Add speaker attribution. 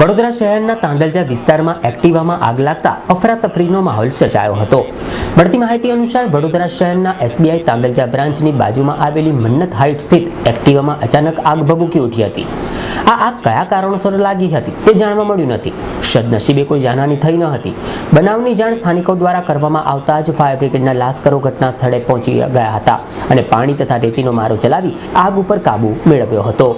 Speaker 1: વડોદરા શહેરના તાંદલજા વિસ્તારમાં એક્ટિવામાં આગ લાગતા અફરાતફરીનો માહોલ સર્જાયો હતો. મળતી માહિતી અનુસાર વડોદરા શહેરના એસબીઆઈ તાંદલજા બ્રાન્ચની બાજુમાં આવેલી મન્નત હાઇટ સ્થિત એક્ટિવામાં અચાનક આગ ભભૂકી ઉઠી હતી. આ આગ કયા કારણોસર લાગી હતી તે જાણવા મળ્યું નથી. સદનસીબે કોઈ જાનહાની થઈ ન હતી. બનાવની જાણ સ્થાનિકો દ્વારા કરવામાં આવતા જ ફાયર બ્રિગેડના લાશ્કરો ઘટના સ્થળે પહોંચી ગયા હતા અને પાણી તથા રેતીનો મારો ચલાવી આગ ઉપર કાબુ મેળવ્યો હતો.